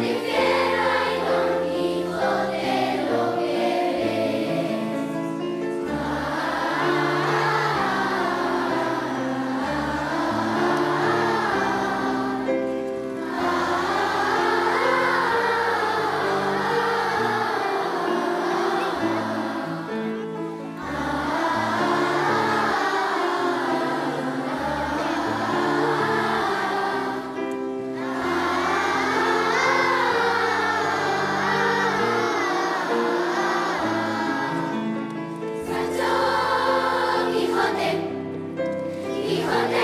Yeah. you